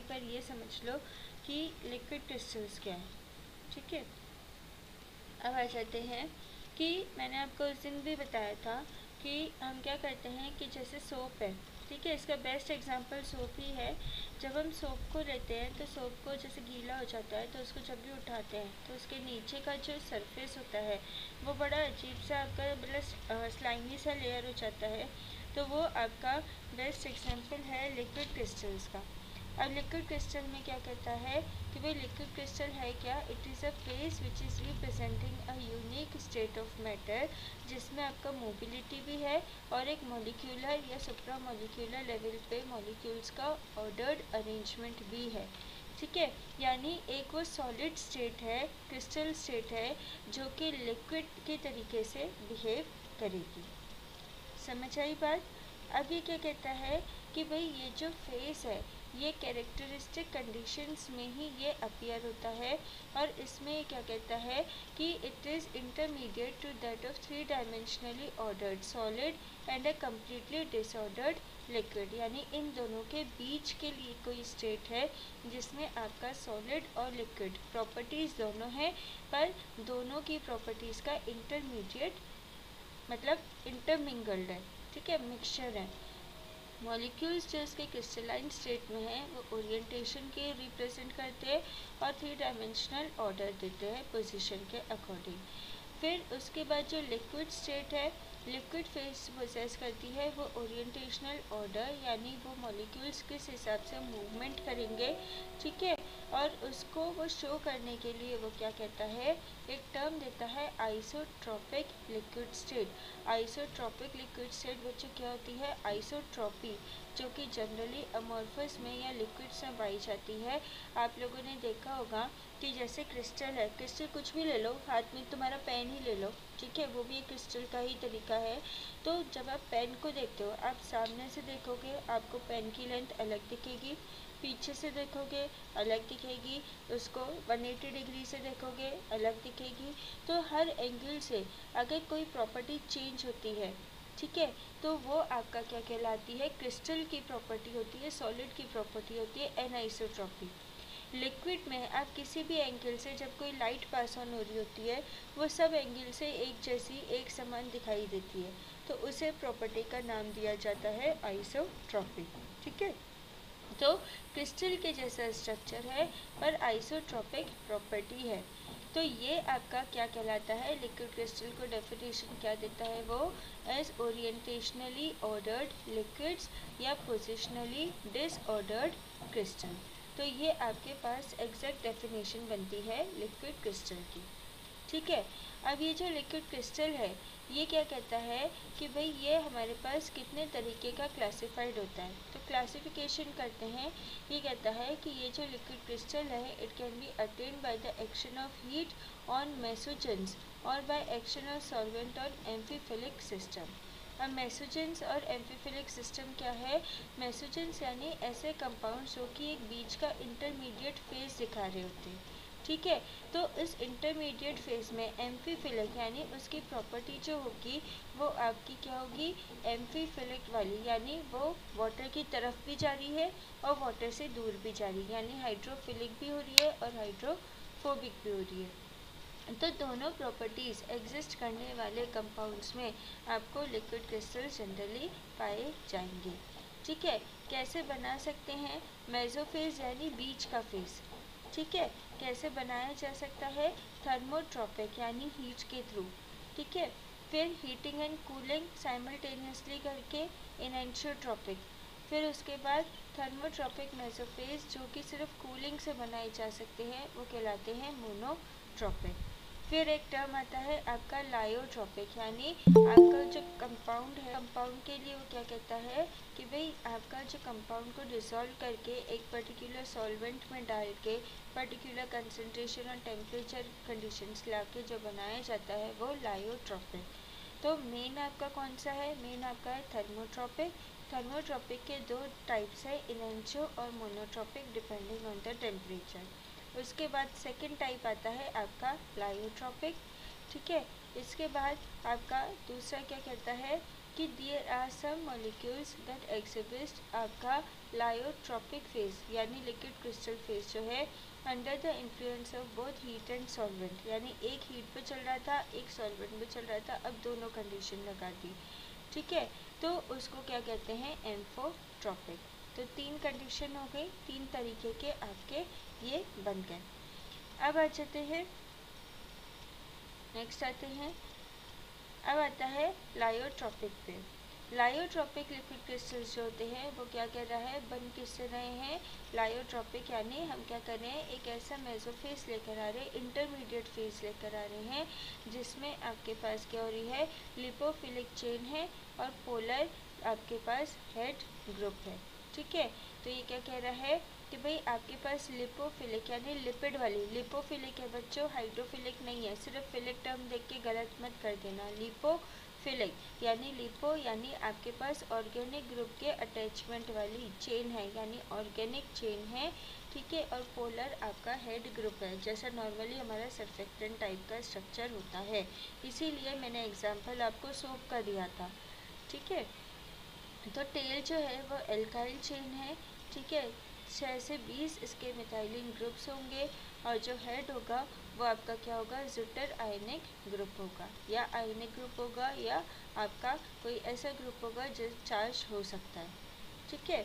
एक बार ये समझ लो कि लिक्विड क्रिस्टल्स क्या है। ठीक है? अब आ जाते हैं कि मैंने आपको उस दिन भी बताया था कि हम क्या करते हैं कि जैसे सोप है। ठीक है? इसका बेस्ट एग्जांपल सोप ही है। जब हम सोप को लेते हैं तो सोप को जैसे गीला हो जाता है तो उसको जब भी उठाते हैं तो उसके नीचे का जो सरफेस होता है, वो बड़ा अजीब सा आपका मतलब स्लाइमी सा लेयर हो जाता है। तो वो आपका बेस्ट एग्जांपल है लिक्विड क्रिस्टल्स का। अब लिक्विड क्रिस्टल में क्या कहता है कि भाई लिक्विड क्रिस्टल है क्या? It is a phase which is representing a unique state of matter जिसमें आपका मोबिलिटी भी है और एक मोलिक्यूलर या सुप्रा मोलिक्यूलर लेवल पे मोलिक्यूल्स का ऑर्डर्ड अरेंजमेंट भी है। ठीक है? यानी एक वो सॉलिड स्टेट है क्रिस्टल स्टेट है, जो कि लिक्विड के तरीके से बिहेव करेगी। समझ आई बात? अब ये क्या कहता है कि भाई ये जो फेस है ये कैरेक्टरिस्टिक कंडीशंस में ही ये अपियर होता है और इसमें क्या कहता है कि it is intermediate to that of three dimensionally ordered solid and a completely disordered liquid यानी इन दोनों के बीच के लिए कोई स्टेट है जिसमें आपका सॉलिड और लिक्विड प्रॉपर्टीज़ दोनों हैं, पर दोनों की प्रॉपर्टीज़ का इंटरमीडिएट मतलब इंटरमिंगल्ड है, ठीक है मिक्सचर है। मॉलिक्यूल्स जो इसके क्रिस्टलाइन स्टेट में हैं, वो ओरिएंटेशन के रिप्रेजेंट करते हैं और थ्री डायमेंशनल ऑर्डर देते हैं पोजीशन के अकॉर्डिंग फिर उसके बाद जो लिक्विड स्टेट है लिक्विड फेस प्रोसेस करती है, वो ओरिएंटेशनल ऑर्डर यानी वो मॉलिक्यूल्स किस हिसाब से मूवमेंट करेंगे, ठीक है? और उसको वो शो करने के लिए वो क्या कहता है? एक टर्म देता है isotropic liquid state isotropic liquid state बच्चों क्या होती है? आइसोट्रॉपी जो कि जनरली अमोर्फस में या लिक्विड्स में पाई जाती है। आप लोगों ने देखा होगा कि जैसे क्रिस्टल है क्रिस्टल कुछ भी ले लो, हाथ में तुम्हारा पेन ही ले लो, ठीक है? वो भी एक क्रिस्टल का ही तरीका है। तो जब आप पेन को देखते हो, आप सामने से देखोगे आपको पेन की लेंथ अलग दिखेगी। पीछे से देखोगे, अलग दिखेगी, उसको 180 डिग्री से देखोगे, अलग दिखेगी। तो हर एंगल से अगर कोई प्रॉपर्टी चेंज होती है, ठीक है तो वो आपका क्या कहलाती है? क्रिस्टल की प्रॉपर्टी होती है सॉलिड की प्रॉपर्टी होती है एनाइसोट्रॉपी लिक्विड में आप किसी भी एंगल से जब कोई लाइट पास ऑन हो रही होती है, वो सब एंगल से एक जैसी, एक समान दिखाई देती है। तो उसे प्रॉपर्टी का नाम दिया जाता है आइसोट्रॉपी ठीक है? तो क्रिस्टल के जैसा स्ट्रक्चर है पर आइसोट्रॉपिक प्रॉपर्टी है। तो ये आपका क्या कहलाता है? लिक्विड क्रिस्टल को डेफिनेशन क्या देता है वो? एज ओरिएंटेशनली ऑर्डर्ड लिक्विड्स या पोजिशनली डिसऑर्डर्ड क्रिस्टल तो ये आपके पास एग्जैक्ट डेफिनेशन बनती है लिक्विड क्रिस्टल की। ठीक है? अब ये जो लिक्विड क्रिस्टल है ये क्या कहता है कि भाई ये हमारे पास कितने तरीके का क्लासिफाइड होता है? तो क्लासिफिकेशन करते हैं। ये कहता है कि ये जो लिक्विड क्रिस्टल है it can be attain by the action of heat on mesogens और by action of solvent on amphiphilic system अब मेसोजेंस और एम्फीफिलिक सिस्टम क्या है? मेसोजेंस यानी ऐसे कंपाउंड्स जो कि एक बीच का इंटरमीडिएट फ़ेज़ दिखा रहे होते हैं। ठीक है? तो इस इंटरमीडिएट फ़ेज़ में एम्फीफिलिक यानी उसकी प्रॉपर्टी जो होगी, वो आपकी क्या होगी? एम्फीफिलिक वाली, यानी वो वाटर की तरफ़ भी जा रही है और वाटर से दूर भी जा रही है। यानी हाइड्रोफिलिक भी हो रही है और हाइड्रोफोबिक भी हो रही है। तो दोनों प्रॉपर्टीज़ एग्जिस्ट करने वाले कंपाउंड्स में आपको लिक्विड क्रिस्टल जनरली पाए जाएँगे। ठीक है? कैसे बना सकते हैं? मेजोफेज यानी बीच का फ़ेज़ ठीक है? कैसे बनाया जा सकता है? थर्मोट्रॉपिक यानी हीट के थ्रू ठीक है? फिर हीटिंग एंड कूलिंग साइमल्टेनियसली करके इनएंशियोट्रॉपिक फिर उसके बाद थर्मोट्रॉपिक मेसोफेज जो कि सिर्फ़ कूलिंग से बनाए जा सकते हैं, वो कहलाते हैं मोनोट्रॉपिक फिर एक टर्म आता है, आपका लायोट्रॉपिक यानी आपका जो कंपाउंड है कंपाउंड के लिए वो क्या कहता है कि भाई आपका जो कंपाउंड को डिसॉल्व करके एक पर्टिकुलर सॉल्वेंट में डाल के पर्टिकुलर कंसनट्रेशन और टेम्परेचर कंडीशंस ला के जो बनाया जाता है वो लायोट्रॉपिक तो मेन आपका कौन सा है? मेन आपका है थर्मोट्रॉपिक थर्मोट्रॉपिक के दो टाइप्स है इलेंचो और monotropic depending on the temperature उसके बाद सेकेंड टाइप आता है आपका लायोट्रॉपिक ठीक है? इसके बाद आपका दूसरा क्या कहता है? कि there are some molecules that exhibit आपका लायोट्रॉपिक फ़ेज़ यानी लिक्विड क्रिस्टल फ़ेज़ जो है under the influence of both heat and solvent यानी एक हीट पे चल रहा था, एक सॉल्वेंट पे चल रहा था, अब दोनों कंडीशन लगा दी। ठीक है? तो उसको क्या कहते हैं? एम्फोट्रॉपिक तो तीन कंडीशन हो गई तीन तरीके के आपके ये बन गए। अब आ जाते हैं नेक्स्ट आते हैं। अब आता है लायोट्रॉपिक पे। लायोट्रॉपिक लिक्विड क्रिस्टल्स जो होते हैं, वो क्या कर रहा है? बन किस रहे हैं? लायोट्रॉपिक यानी हम क्या कर रहे हैं? एक ऐसा मेजोफेस लेकर आ रहे हैं इंटरमीडिएट फेस लेकर आ रहे हैं, जिसमें आपके पास क्या हो रही है? लिपोफिलिक चेन है और पोलर आपके पास हेड ग्रुप है। ठीक है? तो ये क्या कह रहा है कि भाई आपके पास लिपोफिलिक यानी लिपिड वाली लिपोफिलिक है बच्चों हाइड्रोफिलिक नहीं है, सिर्फ़ फिलिक टर्म देख के गलत मत कर देना। लिपो फिलिक यानी लिपो, यानी आपके पास ऑर्गेनिक ग्रुप के अटैचमेंट वाली चेन है, यानी ऑर्गेनिक चेन है, ठीक है? और पोलर आपका हेड ग्रुप है, जैसा नॉर्मली हमारा सर्फेक्टेंट टाइप का स्ट्रक्चर होता है। इसीलिए मैंने एग्जांपल आपको सोप का दिया था, ठीक है? तो टेल जो है, वो एल्काइल चेन है, ठीक है? छः से बीस इसके मिथाइलिन ग्रुप्स होंगे, और जो हेड होगा वो आपका क्या होगा? जुटर आयनिक ग्रुप होगा। या आयनिक ग्रुप होगा या आपका कोई ऐसा ग्रुप होगा जो चार्ज हो सकता है। ठीक है?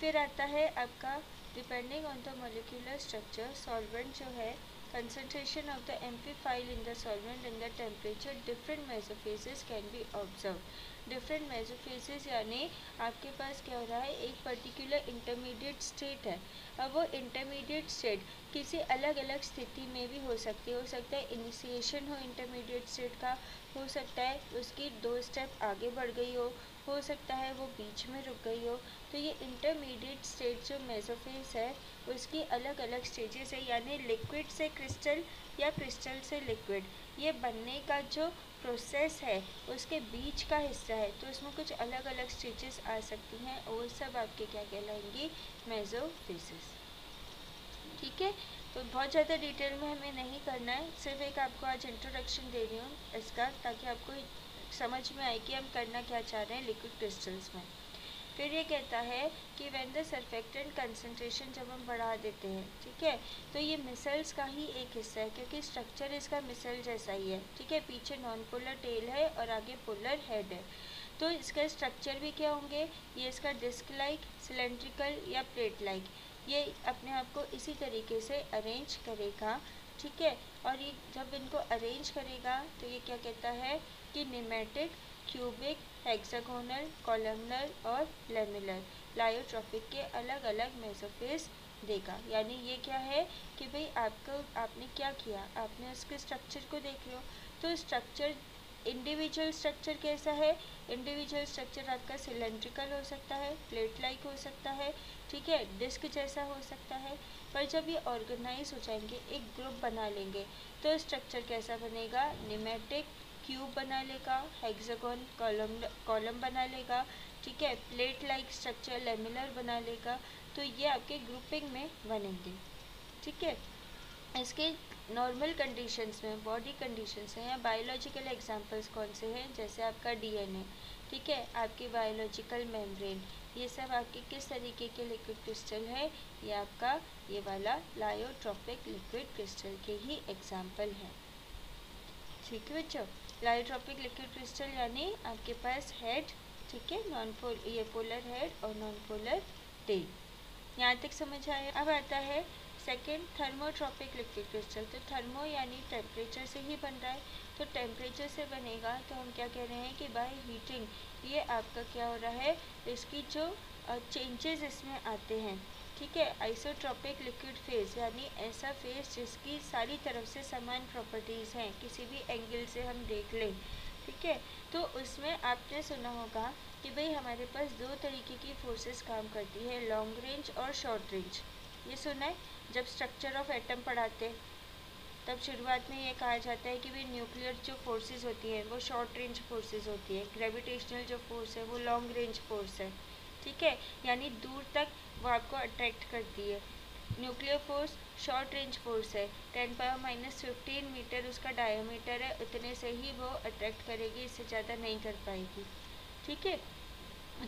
फिर आता है आपका depending on the molecular structure solvent जो है concentration of the amphiphile in the solvent in the temperature different mesophase can be observe different mesophases यानी आपके पास क्या हो रहा है? एक पर्टिकुलर इंटरमीडिएट स्टेट है। अब वो इंटरमीडिएट स्टेट किसी अलग अलग स्थिति में भी हो सकती है। हो सकता है इनिशिएशन हो इंटरमीडिएट स्टेट का, हो सकता है उसकी दो स्टेप आगे बढ़ गई हो हो सकता है वो बीच में रुक गई हो। तो ये इंटरमीडिएट स्टेट जो मेजोफेस है, उसकी अलग अलग स्टेजेस है, यानी लिक्विड से क्रिस्टल या क्रिस्टल से लिक्विड ये बनने का जो प्रोसेस है, उसके बीच का हिस्सा है तो इसमें कुछ अलग अलग स्टेजेस आ सकती हैं और सब आपके क्या कहलाएँगी? मेजोफेसिस ठीक है? तो बहुत ज़्यादा डिटेल में हमें नहीं करना है, सिर्फ़ एक आपको आज इंट्रोडक्शन दे रही हूँ इसका, ताकि आपको समझ में आए कि हम करना क्या चाह रहे हैं लिक्विड क्रिस्टल्स में। फिर ये कहता है कि वेन द सरफेक्टेंट कंसनट्रेशन जब हम बढ़ा देते हैं, ठीक है? तो ये मिसल्स का ही एक हिस्सा है, क्योंकि स्ट्रक्चर इसका मिसल जैसा ही है, ठीक है? पीछे नॉन पोलर टेल है और आगे पोलर हेड है। तो इसका स्ट्रक्चर भी क्या होंगे? ये इसका डिस्क लाइक सिलेंड्रिकल या प्लेट लाइक ये अपने आप को इसी तरीके से अरेंज करेगा, ठीक है? और ये जब इनको अरेंज करेगा तो ये क्या कहता है कि निमेटिक क्यूबिक हेक्सागोनल कॉलमनर और लेमिलर लायोट्रॉपिक के अलग अलग मेसोफेस देगा यानी ये क्या है कि भाई आपको, आपने क्या किया? आपने उसके स्ट्रक्चर को देख लो। तो स्ट्रक्चर इंडिविजुअल स्ट्रक्चर कैसा है? इंडिविजुअल स्ट्रक्चर आपका सिलेंड्रिकल हो सकता है प्लेट लाइक हो सकता है, ठीक है? डिस्क जैसा हो सकता है। पर जब ये ऑर्गेनाइज हो जाएँगे, एक ग्रुप बना लेंगे तो स्ट्रक्चर कैसा बनेगा? निमेटिक क्यूब बना लेगा हेक्सागोन कॉलम कॉलम बना लेगा, ठीक है प्लेट लाइक स्ट्रक्चर लेमिलर बना लेगा तो ये आपके ग्रुपिंग में बनेंगे, ठीक है? इसके नॉर्मल कंडीशंस में बॉडी कंडीशंस हैं, या बायोलॉजिकल एग्जांपल्स कौन से हैं, जैसे आपका डीएनए ठीक है? आपकी बायोलॉजिकल मेम्ब्रेन ये सब आपके किस तरीके के लिक्विड क्रिस्टल है? ये आपका, ये वाला लायोट्रॉपिक लिक्विड क्रिस्टल के ही एग्ज़ाम्पल है, ठीक है बच्चों? लाइट्रोपिक लिक्विड क्रिस्टल यानी आपके पास हेड ठीक है? नॉन पोल ये पोलर हेड और नॉन पोलर टेल यहाँ तक समझ आया? अब आता है सेकेंड थर्मोट्रॉपिक लिक्विड क्रिस्टल तो थर्मो यानी टेम्परेचर से ही बन रहा है. तो टेम्परेचर से बनेगा तो हम क्या कह रहे हैं कि बाय हीटिंग ये आपका क्या हो रहा है? इसकी जो चेंजेस इसमें आते हैं. ठीक है आइसोट्रॉपिक लिक्विड फ़ेज़ यानी ऐसा फ़ेज़ जिसकी सारी तरफ़ से समान प्रॉपर्टीज़ हैं, किसी भी एंगल से हम देख लें, ठीक है? तो उसमें आपने सुना होगा कि भाई हमारे पास दो तरीके की फोर्सेस काम करती है लॉन्ग रेंज और शॉर्ट रेंज ये सुना है? जब स्ट्रक्चर ऑफ़ एटम पढ़ाते तब शुरुआत में ये कहा जाता है कि भाई न्यूक्लियर जो फोर्सेस होती हैं, वो शॉर्ट रेंज फोर्सेस होती है ग्रेविटेशनल जो फोर्स है, वो लॉन्ग रेंज फोर्स है। ठीक है? यानी दूर तक वो आपको अट्रैक्ट करती है nuclear force short range force है। Ten power minus fifteen metre उसका डायमीटर है। उतने से ही वो अट्रैक्ट करेगी, इससे ज़्यादा नहीं कर पाएगी। ठीक है?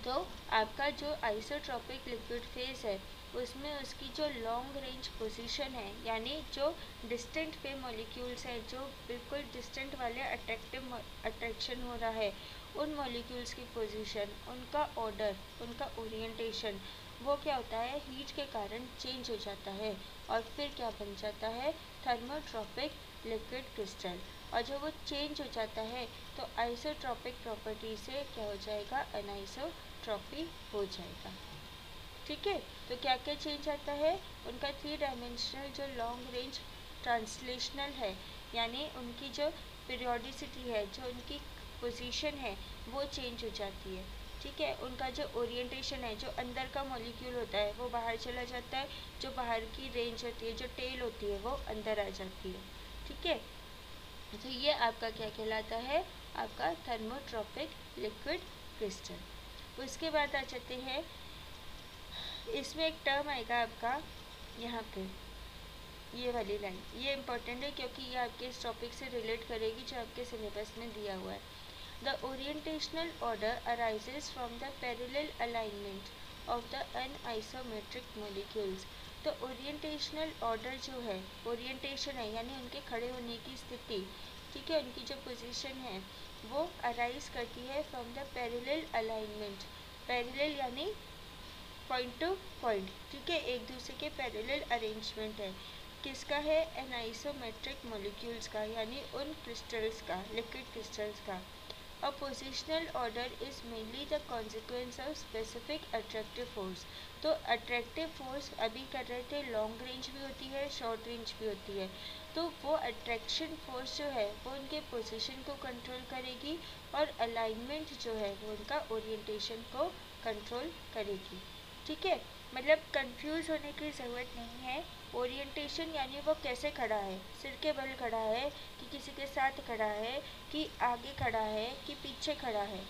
तो आपका जो आइसोट्रॉपिक लिक्विड फ़ेज़ है, उसमें उसकी जो लॉन्ग रेंज पोजीशन है, यानी जो डिस्टेंट पे मॉलिक्यूल्स हैं, जो बिल्कुल डिस्टेंट वाले अट्रैक्टिव अट्रैक्शन हो रहा है उन मॉलिक्यूल्स की पोजीशन उनका ऑर्डर उनका ओरिएंटेशन वो क्या होता है? हीट के कारण चेंज हो जाता है और फिर क्या बन जाता है? थर्मोट्रॉपिक लिक्विड क्रिस्टल और जब वो चेंज हो जाता है तो आइसोट्रॉपिक प्रॉपर्टी से क्या हो जाएगा? अनाइसोट्रॉपी हो जाएगा। ठीक है? तो क्या क्या चेंज आता है? उनका थ्री डायमेंशनल जो लॉन्ग रेंज ट्रांसलेशनल है, यानी उनकी जो पीरियोडिसिटी है, जो उनकी पोजीशन है, वो चेंज हो जाती है। ठीक है? उनका जो ओरिएंटेशन है, जो अंदर का मॉलिक्यूल होता है, वो बाहर चला जाता है, जो बाहर की रेंज होती है, जो टेल होती है, वो अंदर आ जाती है। ठीक है? तो ये आपका क्या कहलाता है? आपका थर्मोट्रॉपिक लिक्विड क्रिस्टल उसके बाद आ जाते हैं, इसमें एक टर्म आएगा आपका, यहाँ पे, ये वाली लाइन ये इम्पोर्टेंट है क्योंकि ये आपके इस टॉपिक से रिलेट करेगी जो आपके सिलेबस में दिया हुआ है। The orientational order arises from the parallel alignment of the anisometric molecules तो ओरिएंटेशनल ऑर्डर जो है ओरिएंटेशन है, यानी उनके खड़े होने की स्थिति, ठीक है? उनकी जो पोजीशन है, वो अराइज करती है from the parallel alignment parallel यानी पॉइंट टू पॉइंट ठीक है? एक दूसरे के पैरेलल अरेंजमेंट है। किसका है? एनाइसोमेट्रिक मॉलिक्यूल्स का, यानी उन क्रिस्टल्स का लिक्विड क्रिस्टल्स का। A positional order is mainly the consequence of specific attractive force. तो अट्रैक्टिव फोर्स अभी कर रहे थे लॉन्ग रेंज भी होती है शॉर्ट रेंज भी होती है। तो वो अट्रैक्शन फोर्स जो है, वो उनके पोजीशन को कंट्रोल करेगी और अलाइनमेंट जो है, वो उनका ओरिएंटेशन को कंट्रोल करेगी। ठीक है? मतलब कंफ्यूज होने की ज़रूरत नहीं है। ओरिएंटेशन यानी वो कैसे खड़ा है? सिर के बल खड़ा है कि किसी के साथ खड़ा है, कि आगे खड़ा है, कि पीछे खड़ा है?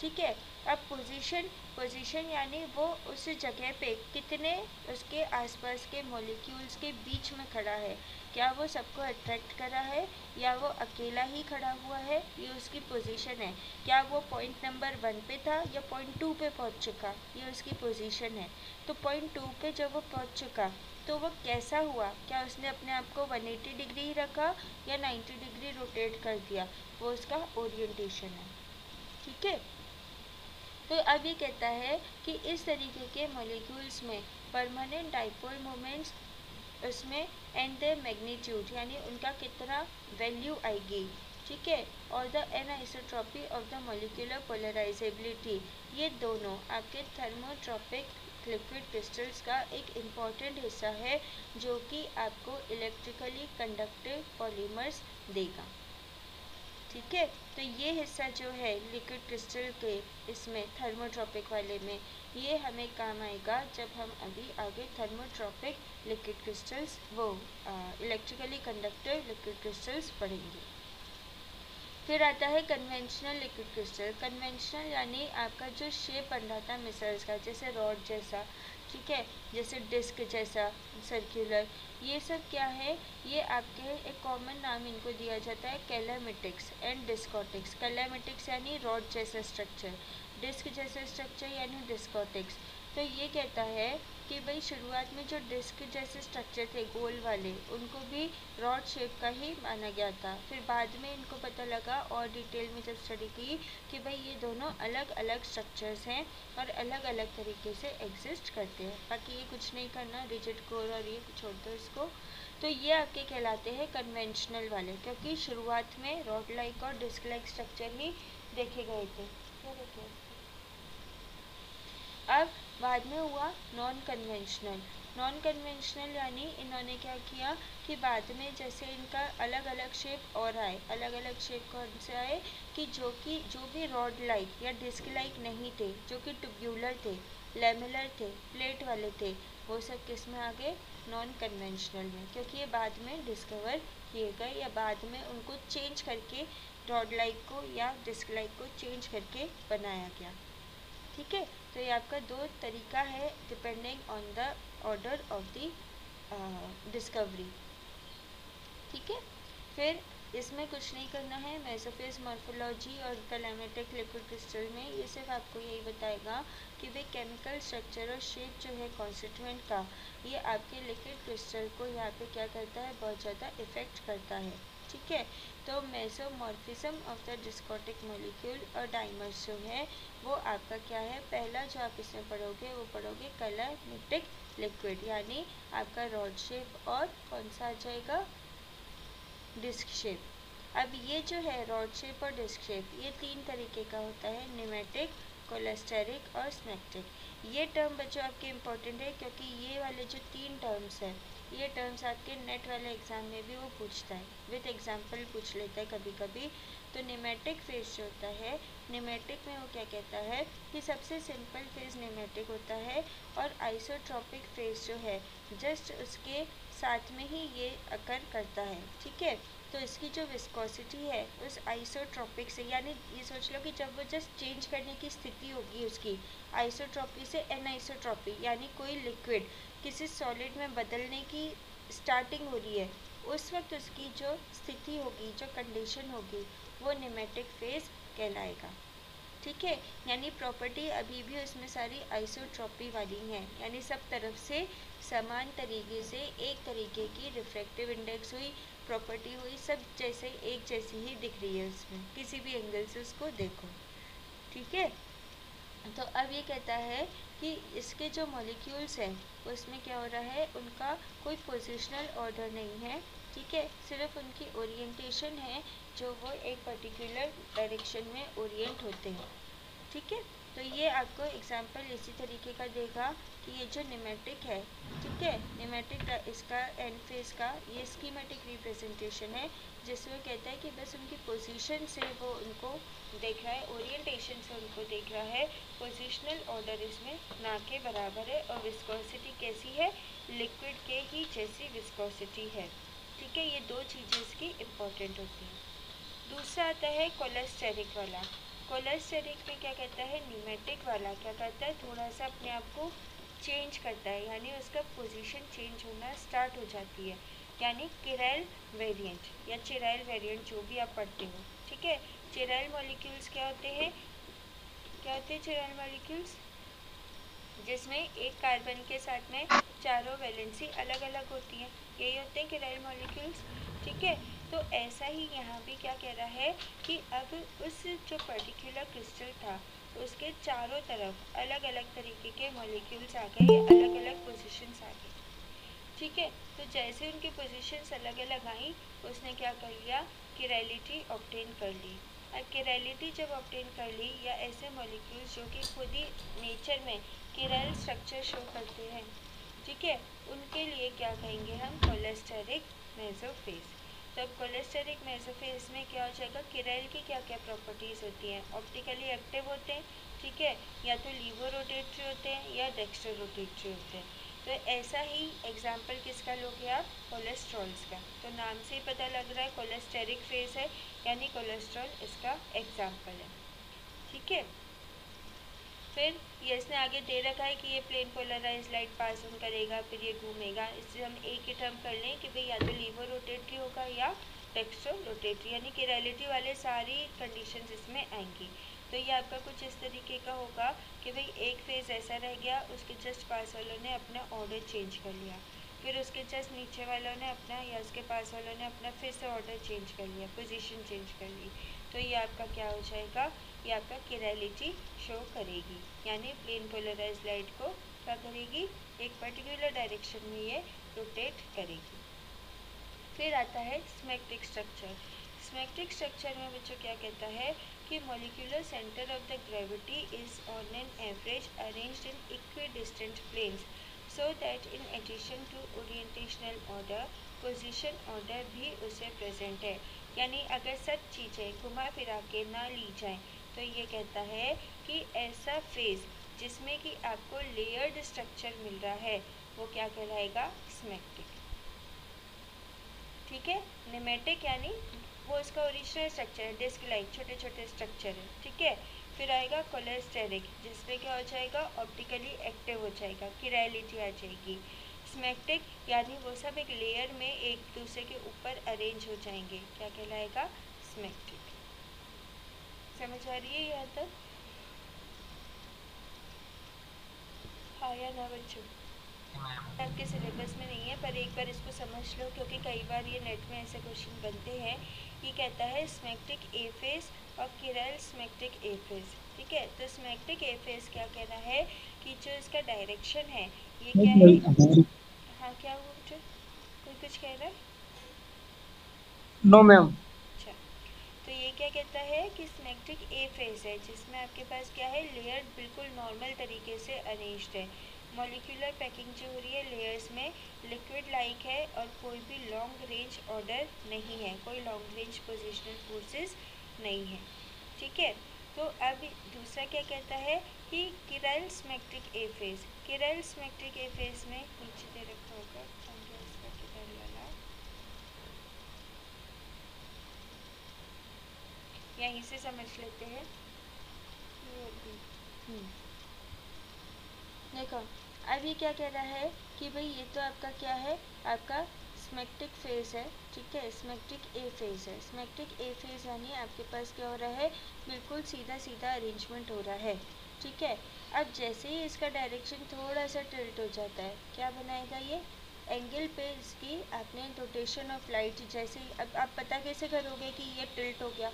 ठीक है? अब पोजीशन पोजीशन यानी वो उस जगह पे कितने उसके आसपास के मॉलिक्यूल्स के बीच में खड़ा है। क्या वो सबको अट्रैक्ट कर रहा है या वो अकेला ही खड़ा हुआ है? ये उसकी पोजीशन है। क्या वो पॉइंट नंबर वन पे था या पॉइंट टू पे पहुँच चुका? ये उसकी पोजीशन है। तो पॉइंट टू पे जब वो पहुँच चुका तो वो कैसा हुआ? क्या उसने अपने आप को 180 डिग्री रखा या 90 डिग्री रोटेट कर दिया? वो उसका ओरिएंटेशन है। ठीक है? तो अब ये कहता है कि इस तरीके के मॉलिक्यूल्स में परमानेंट डाइपोल मोमेंट्स, उसमें एंड द मैग्नीट्यूड यानी उनका कितना वैल्यू आएगी। ठीक है? और the anisotropy of the molecular polarizability ये दोनों आपके थर्मोट्रॉपिक लिक्विड क्रिस्टल्स का एक इंपॉर्टेंट हिस्सा है, जो कि आपको इलेक्ट्रिकली कंडक्टिव पॉलीमर्स देगा। ठीक है? तो ये हिस्सा जो है लिक्विड क्रिस्टल के इसमें थर्मोट्रॉपिक वाले में, ये हमें काम आएगा जब हम अभी आगे थर्मोट्रॉपिक लिक्विड क्रिस्टल्स वो इलेक्ट्रिकली कंडक्टिव लिक्विड क्रिस्टल्स पढ़ेंगे। फिर आता है कन्वेंशनल लिक्विड क्रिस्टल कन्वेंशनल यानी आपका जो शेप बन रहा था मिसल्स का, जैसे रॉड जैसा, ठीक है? जैसे डिस्क जैसा सर्कुलर ये सब क्या है? ये आपके एक कॉमन नाम इनको दिया जाता है कैलामेटिक्स एंड डिस्कोटिक्स कैलामेटिक्स यानी रॉड जैसा स्ट्रक्चर डिस्क जैसा स्ट्रक्चर यानी डिस्कोटिक्स तो ये कहता है कि भाई शुरुआत में जो डिस्क जैसे स्ट्रक्चर थे, गोल वाले, उनको भी रॉड शेप का ही माना गया था। फिर बाद में इनको पता लगा और डिटेल में जब स्टडी की कि भाई ये दोनों अलग अलग स्ट्रक्चर्स हैं और अलग अलग तरीके से एग्जिस्ट करते हैं। बाकी ये कुछ नहीं करना रिजिड कोर और ये छोड़ दो इसको। तो ये आपके कहलाते हैं कन्वेंशनल वाले, क्योंकि शुरुआत में रॉड लाइक और डिस्क लाइक स्ट्रक्चर ही देखे गए थे। अब बाद में हुआ नॉन कन्वेंशनल नॉन कन्वेंशनल यानी इन्होंने क्या किया कि बाद में जैसे इनका अलग अलग शेप और आए अलग अलग शेप कौन से आए कि जो कि, जो भी रॉड लाइक या डिस्क लाइक नहीं थे, जो कि ट्यूब्यूलर थे लेमुलर थे प्लेट वाले थे, वो सब किसमें आ गए? नॉन कन्वेंशनल में। क्योंकि ये बाद में डिस्कवर किए गए या बाद में उनको चेंज करके रॉड लाइक को या डिस्क लाइक को चेंज करके बनाया गया। ठीक है? तो ये आपका दो तरीका है depending on the order of the discovery ठीक है? फिर इसमें कुछ नहीं करना है मेसोफेज मॉर्फोलॉजी और कैलेमेटिक लिक्विड क्रिस्टल में, ये सिर्फ़ आपको यही बताएगा कि वे केमिकल स्ट्रक्चर और शेप जो है कॉन्स्टिट्यूएंट का, ये आपके लिक्विड क्रिस्टल को यहाँ पे क्या करता है, बहुत ज़्यादा इफ़ेक्ट करता है। ठीक है? तो mesomorphism of the discotic molecule और डाइमर्स जो है। वो आपका क्या है? पहला जो आप इसमें पढ़ोगे, वो पढ़ोगे कैलेमेटिक लिक्विड यानी आपका रॉड शेप और कौन सा आ जाएगा? डिस्क शेप अब ये जो है रॉड शेप और डिस्क शेप ये तीन तरीके का होता है निमेटिक कोलेस्टेरिक और स्मेक्टिक ये टर्म बच्चों आपके इम्पोर्टेंट है, क्योंकि ये वाले जो तीन टर्म्स हैं ये टर्म्स आपके नेट वाले एग्ज़ाम में भी वो पूछता है। विथ एग्ज़ाम्पल पूछ लेता है कभी कभी तो निमेटिक फ़ेज़ जो होता है निमेटिक में वो क्या कहता है कि सबसे सिंपल फ़ेज़ निमेटिक होता है और आइसोट्रॉपिक फ़ेज़ जो है जस्ट उसके साथ में ही ये अकर करता है, ठीक है? तो इसकी जो विस्कोसिटी है, उस आइसोट्रॉपिक से, यानी ये सोच लो कि जब वो जस्ट चेंज करने की स्थिति होगी उसकी आइसोट्रॉपी से एन आइसोट्रॉपी यानी कोई लिक्विड किसी सॉलिड में बदलने की स्टार्टिंग हो रही है, उस वक्त उसकी जो स्थिति होगी, जो कंडीशन होगी, वो निमेटिक फ़ेज़ कहलाएगा। ठीक है? यानी प्रॉपर्टी अभी भी उसमें सारी आइसोट्रॉपी वाली हैं। यानी सब तरफ़ से समान तरीके से, एक तरीके की रिफ्लेक्टिव इंडेक्स हुई प्रॉपर्टी हुई, सब जैसे, एक जैसी ही दिख रही है उसमें। किसी भी एंगल से उसको देखो। ठीक है? तो अब ये कहता है कि इसके जो मॉलिक्यूल्स हैं, उसमें क्या हो रहा है? उनका कोई पोजिशनल ऑर्डर नहीं है। ठीक है? सिर्फ़ उनकी ओरिएंटेशन है, जो वो एक पर्टिकुलर डायरेक्शन में ओरिएंट होते हैं। ठीक है? तो ये आपको एग्जांपल इसी तरीके का देगा कि ये जो निमेटिक है, ठीक है? निमेटिक का इसका एंड फेस का ये स्कीमेटिक रिप्रेजेंटेशन है, जिसमें कहता है कि बस उनकी पोजीशन से वो उनको देख रहा है ओरिएंटेशन से उनको देख रहा है। पोजिशनल ऑर्डर इसमें ना के बराबर है और विस्कोसिटी कैसी है? लिक्विड के ही जैसी विस्कोसिटी है। ठीक है? ये दो चीज़ें इसकी इम्पोर्टेंट होती हैं। दूसरा आता है कोलेस्टेरिक वाला। कोलेस्टेरिक में क्या कहता है? न्यूमेटिक वाला। क्या कहता है? थोड़ा सा अपने आप को चेंज करता है। यानी उसका पोजीशन चेंज होना स्टार्ट हो जाती है। यानी किराइल वेरिएंट या चिराइल वेरिएंट जो भी आप पढ़ते हो। ठीक है? चिराइल मॉलिक्यूल्स क्या होते हैं? क्या होते हैं चिराइल मॉलिक्यूल्स जिसमें एक कार्बन के साथ में चारों वैलेंसी अलग अलग होती हैं। यही होते हैं किराइल मॉलिक्यूल्स ठीक है? तो ऐसा ही यहाँ भी क्या कह रहा है कि अब उस जो पर्टिकुलर क्रिस्टल था, उसके चारों तरफ़ अलग अलग तरीके के मॉलिक्यूल्स आ गए अलग अलग पोजीशंस आ गए। ठीक है? तो जैसे उनकी पोजीशंस अलग अलग आई, उसने क्या कर लिया? किरैलिटी ऑप्टेन कर ली। अब किरैलिटी जब ऑप्टेन कर ली, या ऐसे मॉलिक्यूल्स जो कि खुद ही नेचर में किरैल स्ट्रक्चर शो करते हैं, ठीक है? उनके लिए क्या कहेंगे हम? कोलेस्टेरिक मेजोफेज तो अब कोलेस्टेरिक मेसोफेज में क्या हो जाएगा? किराइल की क्या क्या प्रॉपर्टीज़ होती हैं? ऑप्टिकली एक्टिव होते हैं, ठीक है? या तो लीवो रोटेटरी होते हैं या डेक्स्टर रोटेटरी होते हैं। तो ऐसा ही एग्ज़ाम्पल किसका लोगे आप? कोलेस्ट्रॉल्स का। तो नाम से ही पता लग रहा है कोलेस्टेरिक फ़ेज़ है, यानी कोलेस्ट्रॉल इसका एग्ज़ाम्पल है। ठीक है? फिर ये इसने आगे दे रखा है कि ये plane polarise light pass on करेगा, फिर ये घूमेगा। इससे हम एक ही टर्म कर लें कि भाई या तो लीवर रोटेटरी होगा या टेक्सो रोटेटरी यानी कि रियलिटी वाले सारी कंडीशंस इसमें आएँगी। तो ये आपका कुछ इस तरीके का होगा कि भाई एक फ़ेज़ ऐसा रह गया, उसके जस्ट पास वालों ने अपना ऑर्डर चेंज कर लिया। फिर उसके जस्ट नीचे वालों ने अपना या उसके पास वालों ने अपना फिर से ऑर्डर चेंज कर लिया पोजीशन चेंज कर ली। तो ये आपका क्या हो जाएगा? ये आपका किरैलिटी शो करेगी। यानी प्लेन पोलराइज लाइट को क्या करेगी? एक पर्टिकुलर डायरेक्शन में ये रोटेट करेगी। फिर आता है स्मेक्टिक स्ट्रक्चर स्मेक्टिक स्ट्रक्चर में बच्चों क्या कहता है? कि molecular centre of the gravity is on an average arranged in equidistant planes so that in addition to orientational order position order भी उसे प्रेजेंट है। यानी अगर सब चीज़ें घुमा फिरा के ना ली जाएँ तो ये कहता है कि ऐसा फ़ेज़ जिसमें कि आपको लेयर्ड स्ट्रक्चर मिल रहा है, वो क्या कहलाएगा? स्मेक्टिक ठीक है? निमेटिक यानी वो उसका ओरिजिनल स्ट्रक्चर है डिस्क लाइक छोटे छोटे स्ट्रक्चर है, ठीक है? फिर आएगा कोलेस्टेरिक जिसमें क्या हो जाएगा? ऑप्टिकली एक्टिव हो जाएगा किरायलिटी आ जाएगी। स्मेक्टिक यानी वो सब एक लेयर में एक दूसरे के ऊपर अरेंज हो जाएँगे। क्या कहलाएगा? स्मेक्टिक समझ आ रही है यहाँ तक? हाँ या ना बच्चों? आपके सिलेबस में नहीं है, पर एक बार इसको समझ लो, क्योंकि कई बार ये नेट में ऐसे क्वेश्चन बनते हैं। ये कहता है स्मेक्टिक ए फेस और किरल स्मेक्टिक ए फेस ठीक है? तो स्मेक्टिक ए फेस क्या कहना है? कि जो इसका डायरेक्शन है, ये क्या है? हाँ क्या हुआ बेटा कोई कुछ कह रहा है? नो मैम अच्छा। तो ये क्या कहता है कि स्मेक्टिक ए फेस है जिसमें आपके पास क्या है? लेयर बिल्कुल नॉर्मल तरीके से अरेंज्ड है। मॉलिक्यूलर पैकिंग जो हो रही है लेयर्स में लिक्विड लाइक है और कोई भी लॉन्ग रेंज ऑर्डर नहीं है। कोई लॉन्ग रेंज पोजिशनल फोर्सेस नहीं है। ठीक है? तो अब दूसरा क्या कहता है कि chiral smectic A phase chiral smectic A phase में नीचे दे रखा होगा यहीं से समझ लेते हैं। हम्म। देखो अब ये क्या कह रहा है कि भाई ये तो आपका क्या है? आपका स्मेक्टिक फ़ेज़ है, ठीक है? स्मेक्टिक ए फ़ेज़ है। स्मेक्टिक ए फ़ेज़ यानी आपके पास क्या हो रहा है? बिल्कुल सीधा सीधा अरेंजमेंट हो रहा है, ठीक है? अब जैसे ही इसका डायरेक्शन थोड़ा सा टिल्ट हो जाता है, क्या बनाएगा ये? एंगल पे इसकी आपने रोटेशन ऑफ़ लाइट जैसे अब आप पता कैसे करोगे कि ये टिल्ट हो गया?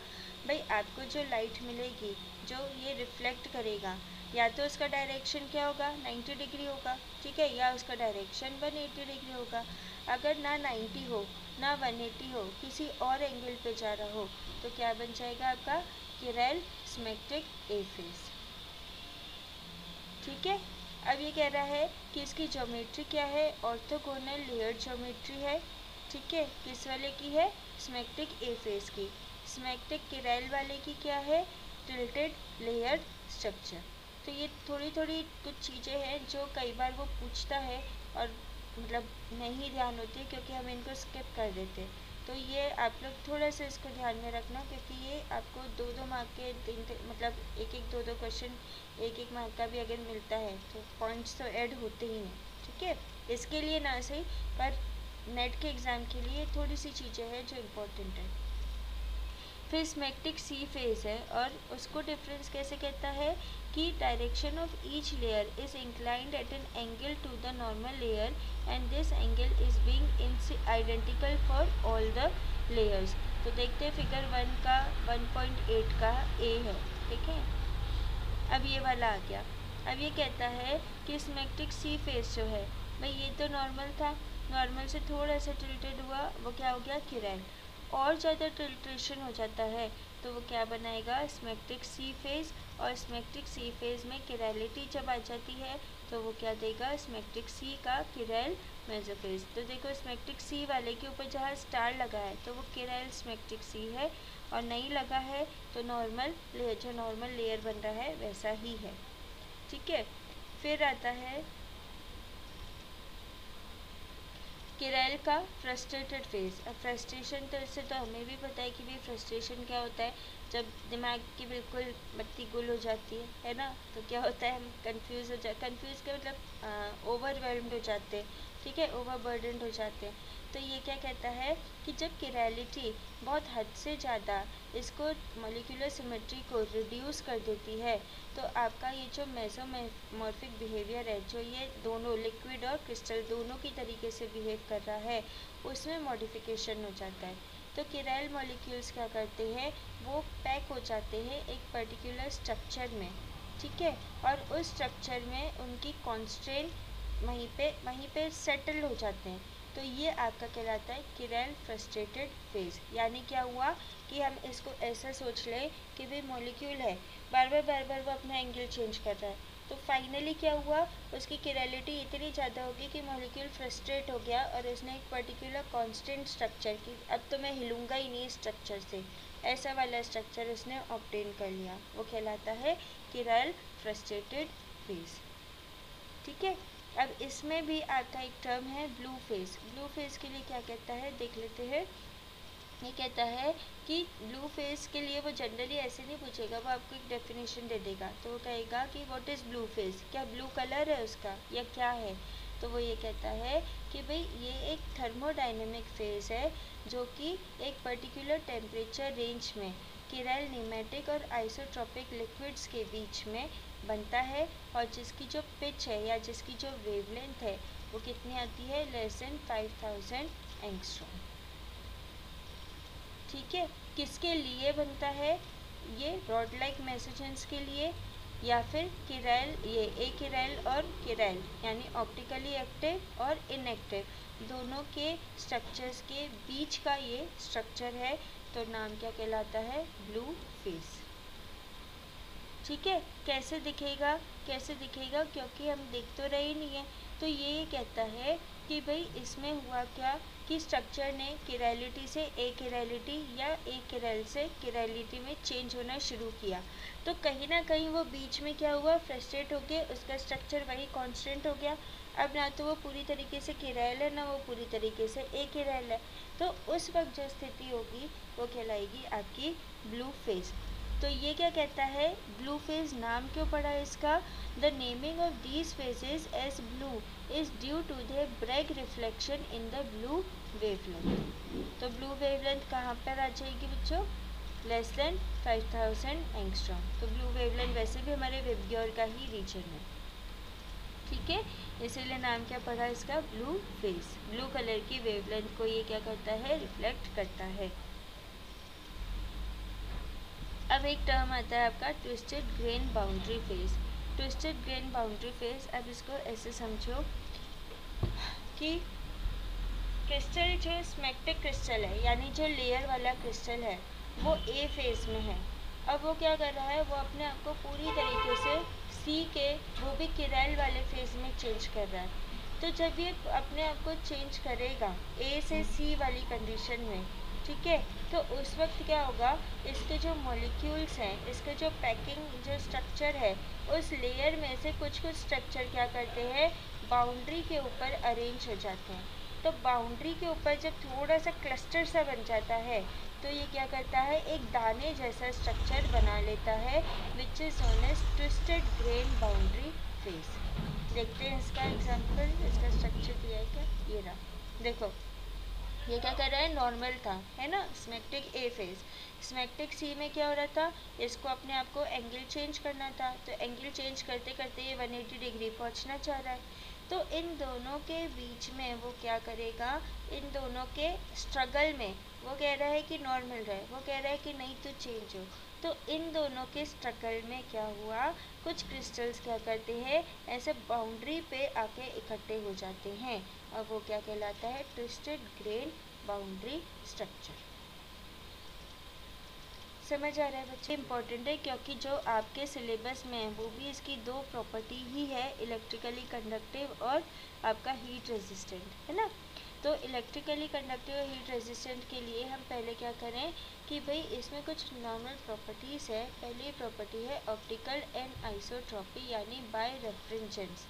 भाई, आपको जो लाइट मिलेगी, जो ये रिफ्लेक्ट करेगा, या तो उसका डायरेक्शन क्या होगा? 90 डिग्री होगा, ठीक है? या उसका डायरेक्शन 180 डिग्री होगा। अगर ना 90 हो, ना 180 हो, किसी और एंगल पे जा रहा हो तो क्या बन जाएगा आपका किरेल स्मेक्टिक ए फेस ठीक है? अब ये कह रहा है कि इसकी ज्योमेट्री क्या है? ऑर्थोगोनल लेयर ज्योमेट्री है। ठीक है? किस वाले की है? स्मेक्टिक ए फेस की। स्मेक्टिक किरेल वाले की क्या है? Tilted layer structure. तो ये थोड़ी थोड़ी कुछ चीज़ें हैं जो कई बार वो पूछता है और मतलब नहीं ध्यान होती क्योंकि हम इनको स्किप कर देते तो ये आप लोग थोड़ा सा इसको ध्यान में रखना क्योंकि ये आपको दो दो मार्क के तीन मतलब एक एक दो दो क्वेश्चन एक एक मार्क का भी अगर मिलता है तो पॉइंट्स तो ऐड होते ही हैं, ठीक है? इसके लिए ना सही, पर नेट के एग्ज़ाम के लिए थोड़ी सी चीज़ें हैं जो इम्पोर्टेंट है। फिर स्मेक्टिक सी फ़ेज़ है और उसको डिफरेंस कैसे कहता है कि direction of each layer is inclined at an angle to the normal layer and this angle is being in identical for all the layers तो देखते हैं फिगर वन का 1.8 का ए है, ठीक है? अब ये वाला आ गया। अब ये कहता है कि स्मेक्टिक सी फेस जो है, भाई ये तो नॉर्मल था। नॉर्मल से थोड़ा सा टिल्टेड हुआ, वो क्या हो गया? किरण। और ज़्यादा टिल्ट्रेशन हो जाता है तो वो क्या बनाएगा? स्मेक्टिक सी फ़ेज़ और स्मेक्ट्रिक सी फ़ेज़ में किरैलिटी जब आ जाती है तो वो क्या देगा? स्मेक्टिक सी का किरैल मेजोफेज तो देखो स्मेक्ट्रिक सी वाले के ऊपर जहाँ स्टार लगा है तो वो किरैल स्मेक्ट्रिक सी है और नहीं लगा है तो नॉर्मल लेयर जो नॉर्मल लेयर बन रहा है, वैसा ही है। ठीक है? फिर आता है किरैल का फ्रस्ट्रेटेड फ़ेज़ अब फ्रस्ट्रेशन तो इससे तो हमें भी पता है कि भाई फ्रस्ट्रेशन क्या होता है। जब दिमाग की बिल्कुल बत्ती गुल हो जाती है है ना? तो क्या होता है, हम कंफ्यूज हो जा कंफ्यूज का मतलब ओवरवेलम्ड हो जाते हैं। ठीक है? ओवरबर्डनड हो जाते हैं। तो ये क्या कहता है कि जब किरैलिटी बहुत हद से ज़्यादा इसको मोलिकुलर सिमेट्री को रिड्यूस कर देती है तो आपका ये जो मेसोमॉर्फिक बिहेवियर है, जो ये दोनों लिक्विड और क्रिस्टल दोनों की तरीके से बिहेव कर रहा है, उसमें मॉडिफिकेशन हो जाता है। तो किरैल मॉलिक्यूल्स क्या करते हैं? वो पैक हो जाते हैं एक पर्टिकुलर स्ट्रक्चर में, ठीक है? और उस स्ट्रक्चर में उनकी कॉन्स्टेंट वहीं पे वहीं पे सेटल हो जाते हैं। तो ये आपका कहलाता है किरैल फ्रस्ट्रेटेड फ़ेज़ यानी क्या हुआ कि हम इसको ऐसा सोच लें कि भाई मॉलिक्यूल है। बार बार बार बार वो अपना एंगल चेंज कर रहा है। तो फाइनली क्या हुआ? उसकी किरैलिटी इतनी ज़्यादा होगी कि मॉलिक्यूल फ्रस्ट्रेट हो गया और उसने एक पर्टिकुलर कांस्टेंट स्ट्रक्चर की। अब तो मैं हिलूँगा ही नहीं स्ट्रक्चर से। ऐसा वाला स्ट्रक्चर उसने ऑप्टेन कर लिया। वो कहलाता है किरैल फ्रस्ट्रेटेड फ़ेज़ ठीक है? अब इसमें भी आपका एक टर्म है ब्लू फेस ब्लू फेस के लिए क्या कहता है? देख लेते हैं। ये कहता है कि ब्लू फेस के लिए वो जनरली ऐसे नहीं पूछेगा, वो आपको एक डेफिनेशन दे देगा। तो वो कहेगा कि व्हाट इज़ ब्लू फेस क्या ब्लू कलर है उसका? या क्या है? तो वो ये कहता है कि भाई, ये एक थर्मोडाइनमिक फ़ेज़ है जो कि एक पर्टिकुलर टेम्परेचर रेंज में किरल नीमेटिक और आइसोट्रॉपिक लिक्विड्स के बीच में बनता है और जिसकी जो पिच है या जिसकी जो वेवलेंथ है, वो कितनी आती है? Less than five thousand angstrom ठीक है? किसके लिए बनता है? ये रॉड लाइक मैसेजेंस के लिए या फिर किरैल ये ए किरैल और किरैल यानी ऑप्टिकली एक्टिव और इनएक्टिव दोनों के स्ट्रक्चर्स के बीच का ये स्ट्रक्चर है तो नाम क्या कहलाता है? ब्लू फेस ठीक है? कैसे दिखेगा? कैसे दिखेगा? क्योंकि हम देख तो रहे नहीं है। तो ये कहता है कि भाई इसमें हुआ क्या कि स्ट्रक्चर ने किरैलिटी से ए किरैलिटी या ए किरैल से किरैलिटी में चेंज होना शुरू किया। तो कहीं ना कहीं वो बीच में क्या हुआ? फ्रस्ट्रेट हो गया उसका स्ट्रक्चर वही कांस्टेंट हो गया। अब ना तो वो पूरी तरीके से किरैल है, ना वो पूरी तरीके से ए किरैल है। तो उस वक्त जो स्थिति होगी, वो कहलाएगी आपकी ब्लू फेस तो ये क्या कहता है? ब्लू फ़ेज़ नाम क्यों पड़ा इसका? The naming of these phases as blue is due to the Bragg reflection in the blue wavelength तो ब्लू वेवलेंथ कहाँ पर आ जाएगी बच्चों? Less than five thousand angstrom तो ब्लू वेवलेंथ वैसे भी हमारे वेबग्योर का ही रीजन है। ठीक है? इसीलिए नाम क्या पड़ा इसका? ब्लू फेस ब्लू कलर की वेवलेंथ को ये क्या करता है? रिफ्लेक्ट करता है। अब एक टर्म आता है आपका twisted grain boundary phase twisted grain boundary phase अब इसको ऐसे समझो कि क्रिस्टल जो स्मेक्टिक क्रिस्टल है, यानी जो लेयर वाला क्रिस्टल है, वो ए फेस में है। अब वो क्या कर रहा है? वो अपने आप को पूरी तरीके से सी के, वो भी किरैल वाले फ़ेज़ में चेंज कर रहा है। तो जब ये अपने आप को चेंज करेगा ए से सी वाली कंडीशन में, ठीक है? तो उस वक्त क्या होगा, इसके जो मॉलिक्यूल्स हैं, इसके जो पैकिंग जो स्ट्रक्चर है, उस लेयर में से कुछ कुछ स्ट्रक्चर क्या करते हैं बाउंड्री के ऊपर अरेंज हो जाते हैं। तो बाउंड्री के ऊपर जब थोड़ा सा क्लस्टर सा बन जाता है तो ये क्या करता है, एक दाने जैसा स्ट्रक्चर बना लेता है which is on edge twisted grain boundary face देखते हैं इसका एग्जांपल इसका स्ट्रक्चर दिया है क्या? ये रहा। देखो ये क्या कर रहा है? नॉर्मल था, है ना? Smectic A phase smectic C में क्या हो रहा था? इसको अपने आप को एंगल चेंज करना था। तो एंगल चेंज करते करते ये 180 डिग्री पहुँचना चाह रहा है। तो इन दोनों के बीच में वो क्या करेगा? इन दोनों के स्ट्रगल में वो कह रहा है कि नॉर्मल रहे। वो कह रहा है कि नहीं तो चेंज हो। तो इन दोनों के स्ट्रगल में क्या हुआ? कुछ क्रिस्टल्स क्या करते हैं? ऐसे बाउंड्री पे आके इकट्ठे हो जाते हैं। और वो क्या कहलाता है? ट्विस्टेड ग्रेन बाउंड्री स्ट्रक्चर समझ आ रहा है बच्चे? इंपॉर्टेंट है क्योंकि जो आपके सिलेबस में है, वो भी इसकी दो प्रॉपर्टी ही है इलेक्ट्रिकली कंडक्टिव और आपका हीट रेजिस्टेंट है ना? तो इलेक्ट्रिकली कंडक्टिव हीट रेजिस्टेंट के लिए हम पहले क्या करें कि भाई इसमें कुछ नॉर्मल प्रॉपर्टीज़ है। पहली प्रॉपर्टी है ऑप्टिकल एंड आइसोट्रॉपी यानी birefringence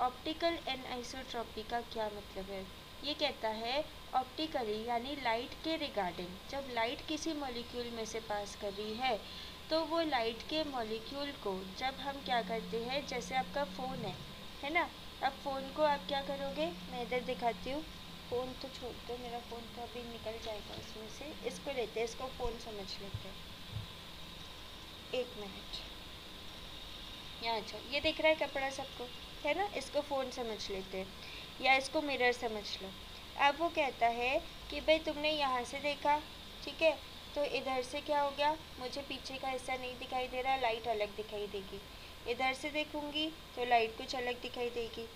optical anisotropy का क्या मतलब है? ये कहता है ऑप्टिकली यानी लाइट के रिगार्डिंग जब लाइट किसी मॉलिक्यूल में से पास कर रही है तो वो लाइट के मॉलिक्यूल को, जब हम क्या करते हैं, जैसे आपका फ़ोन है है ना? अब फ़ोन को आप क्या करोगे? मैं इधर दिखाती हूँ। फ़ोन तो छोड़ दो, मेरा फ़ोन तो अभी निकल जाएगा उसमें से। इसको लेते हैं, इसको फ़ोन समझ लेते हैं। एक मिनट। यहाँ अच्छा ये दिख रहा है कपड़ा सबको, है ना? इसको फ़ोन समझ लेते हैं। या इसको मिरर समझ लो। अब वो कहता है कि भाई, तुमने यहाँ से देखा, ठीक है? तो इधर से क्या हो गया? मुझे पीछे का हिस्सा नहीं दिखाई दे रहा, लाइट अलग दिखाई देगी। इधर से देखूँगी तो लाइट कुछ अलग दिखाई देगी।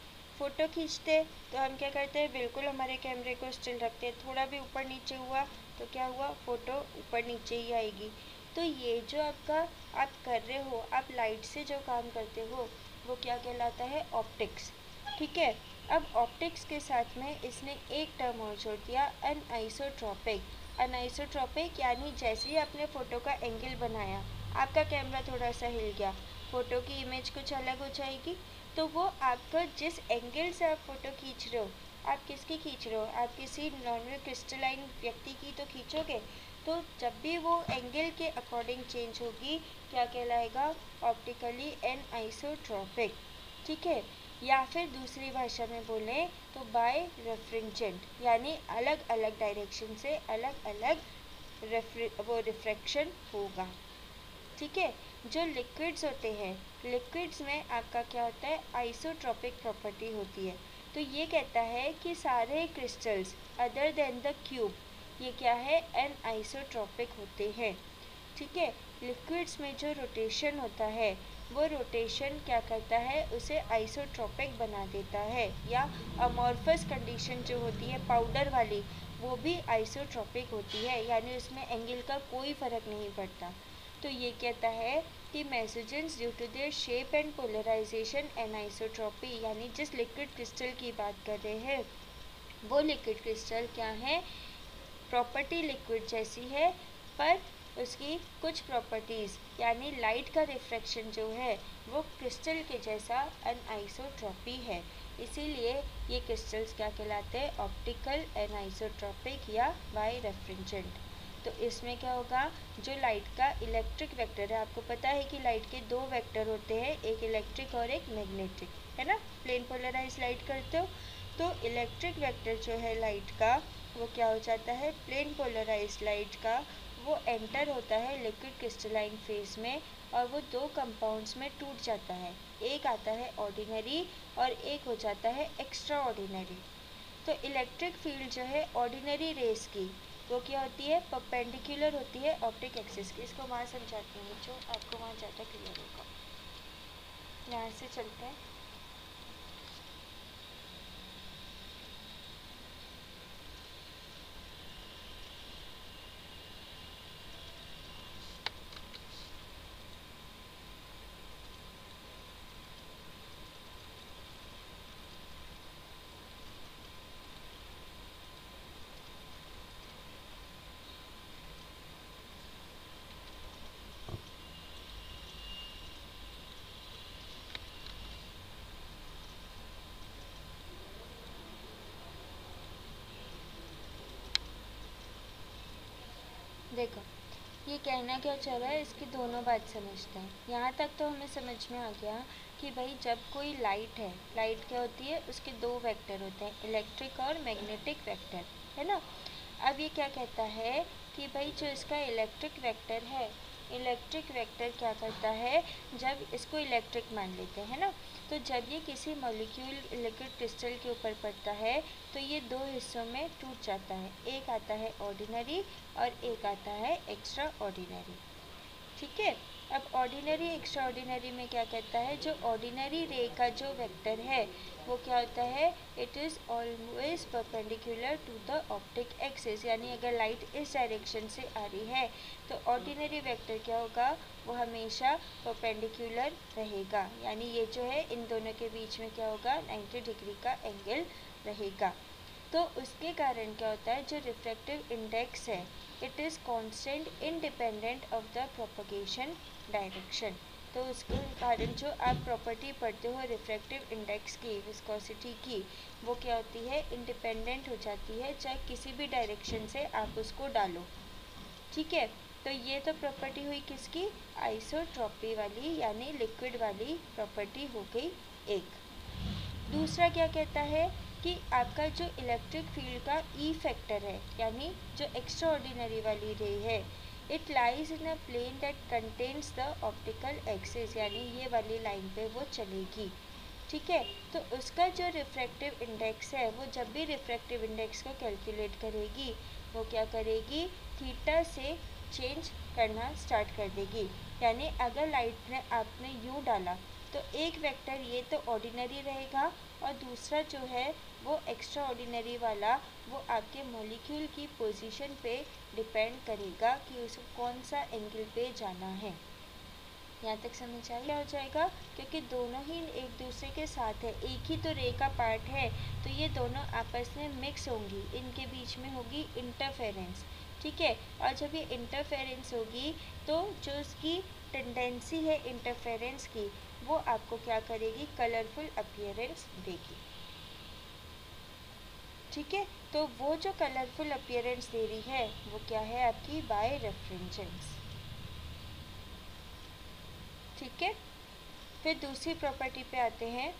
फ़ोटो खींचते तो हम क्या करते हैं, बिल्कुल हमारे कैमरे को स्टिल रखते हैं। थोड़ा भी ऊपर नीचे हुआ तो क्या हुआ, फ़ोटो ऊपर नीचे ही आएगी। तो ये जो आपका, आप कर रहे हो, आप लाइट से जो काम करते हो, वो क्या कहलाता है ऑप्टिक्स ठीक है? अब ऑप्टिक्स के साथ में इसने एक टर्म और जोड़ दिया अन आइसोट्रॉपिक अनआइसोट्रॉपिक यानी जैसे ही आपने फ़ोटो का एंगल बनाया, आपका कैमरा थोड़ा सा हिल गया, फ़ोटो की इमेज कुछ अलग हो जाएगी तो वो आपका जिस एंगल से आप फ़ोटो खींच रहे हो, आप किसकी खींच रहे हो? आप किसी नॉर्मल क्रिस्टलाइन व्यक्ति की तो खींचोगे? तो जब भी वो एंगल के अकॉर्डिंग चेंज होगी, क्या कहलाएगा? ऑप्टिकली एंड आइसोट्रॉपिक ठीक है? या फिर दूसरी भाषा में बोलें तो बाय रेफ्रिंजेंट यानी अलग अलग डायरेक्शन से अलग अलग वो रिफ्रैक्शन होगा। ठीक है? जो लिक्विड्स होते हैं लिक्विड्स में आपका क्या होता है? आइसोट्रॉपिक प्रॉपर्टी होती है। तो ये कहता है कि सारे crystals other than the cube ये क्या है? एन आइसोट्रॉपिक होते हैं। ठीक है? लिक्विड्स में जो रोटेशन होता है, वो रोटेशन क्या करता है? उसे आइसोट्रॉपिक बना देता है। या अमॉर्फस कंडीशन जो होती है पाउडर वाली, वो भी आइसोट्रॉपिक होती है। यानी उसमें एंगल का कोई फ़र्क नहीं पड़ता। तो ये कहता है कि mesogens due to their shape and polarization anisotropy यानी जिस लिक्विड क्रिस्टल की बात कर रहे हैं, वो लिक्विड क्रिस्टल क्या है? प्रॉपर्टी लिक्विड जैसी है, पर उसकी कुछ प्रॉपर्टीज़ यानी लाइट का रिफ्रैक्शन जो है, वो क्रिस्टल के जैसा आइसोट्रॉपी है। इसीलिए ये क्रिस्टल्स क्या कहलाते हैं? ऑप्टिकल आइसोट्रॉपिक या बाई रेफ्रिजेंट तो इसमें क्या होगा? जो लाइट का इलेक्ट्रिक वेक्टर है, आपको पता है कि लाइट के दो वेक्टर होते हैं, एक इलेक्ट्रिक और एक मैग्नेटिक है ना? प्लेन पोलराइज लाइट करते हो तो इलेक्ट्रिक वेक्टर जो है लाइट का, वो क्या हो जाता है? प्लेन पोलराइज लाइट का, वो एंटर होता है लिक्विड क्रिस्टलाइन फ़ेज़ में, और वो दो कंपाउंड्स में टूट जाता है। एक आता है ऑर्डिनरी और एक हो जाता है एक्स्ट्रा ऑर्डिनरी तो इलेक्ट्रिक फ़ील्ड जो है ऑर्डिनरी रेस की वो क्या होती है? परपेंडिकुलर होती है ऑप्टिक एक्सिस की। इसको वहाँ समझाती हूँ जो आपको वहाँ ज़्यादा क्लियर होगा। यहाँ से चलते हैं। देखो, ये कहना क्या चल रहा है, इसकी दोनों बात समझते हैं। यहाँ तक तो हमें समझ में आ गया कि भाई जब कोई लाइट है लाइट क्या होती है, उसके दो वेक्टर होते हैं इलेक्ट्रिक और मैग्नेटिक वेक्टर है ना? अब ये क्या कहता है कि भाई जो इसका इलेक्ट्रिक वेक्टर है इलेक्ट्रिक वेक्टर क्या करता है? जब इसको इलेक्ट्रिक मान लेते हैं ना तो जब ये किसी मॉलिक्यूल लिक्विड क्रिस्टल के ऊपर पड़ता है तो ये दो हिस्सों में टूट जाता है। एक आता है ऑर्डिनरी और एक आता है एक्स्ट्रा ऑर्डिनरी ठीक है? अब ऑर्डिनरी एक्स्ट्रा ऑर्डिनरी में क्या कहता है? जो ऑर्डिनरी रे का जो वेक्टर है, वो क्या होता है? It is always perpendicular to the optic axis यानी अगर लाइट इस डायरेक्शन से आ रही है तो ऑर्डिनरी वेक्टर क्या होगा? वो हमेशा परपेंडिकुलर रहेगा। यानी ये जो है, इन दोनों के बीच में क्या होगा? 90 डिग्री का एंगल रहेगा। तो उसके कारण क्या होता है? जो रिफ्रैक्टिव इंडेक्स है it is constant independent of the propagation direction तो उसके कारण जो आप प्रॉपर्टी पढ़ते हो रिफ्रैक्टिव इंडेक्स की विस्कोसिटी की, वो क्या होती है? इंडिपेंडेंट हो जाती है, चाहे किसी भी डायरेक्शन से आप उसको डालो। ठीक है? तो ये तो प्रॉपर्टी हुई किसकी? आइसोट्रॉपी वाली, यानी लिक्विड वाली प्रॉपर्टी हो गई एक। दूसरा क्या कहता है कि आपका जो इलेक्ट्रिक फ़ील्ड का ई फैक्टर है, यानी जो एक्स्ट्रा वाली रे है it lies in a plane that contains the optical axis यानी ये वाली लाइन पे वो चलेगी। ठीक है? तो उसका जो रिफ्रैक्टिव इंडेक्स है, वो जब भी रिफ्रैक्टिव इंडेक्स को कैलकुलेट करेगी, वो क्या करेगी? थीटा से चेंज करना स्टार्ट कर देगी। यानी अगर लाइट ने आपने यू डाला तो एक वेक्टर ये तो ऑर्डिनरी रहेगा और दूसरा जो है, वो एक्स्ट्रा ऑर्डिनरी वाला, वो आपके मॉलिक्यूल की पोजीशन पे डिपेंड करेगा कि उसको कौन सा एंगल पे जाना है। यहाँ तक समझ आ हो जाएगा, क्योंकि दोनों ही एक दूसरे के साथ है। एक ही तो रे का पार्ट है तो ये दोनों आपस में मिक्स होंगी। इनके बीच में होगी इंटरफेरेंस ठीक है? और जब ये इंटरफेरेंस होगी तो जो उसकी टेंडेंसी है इंटरफेरेंस की, वो आपको क्या करेगी? कलरफुल अपियरेंस देगी। ठीक है? तो वो जो कलरफुल अपियरेंस दे रही है, वो क्या है आपकी? बाय रेफ्रिजेंस ठीक है? फिर दूसरी प्रॉपर्टी पे आते हैं।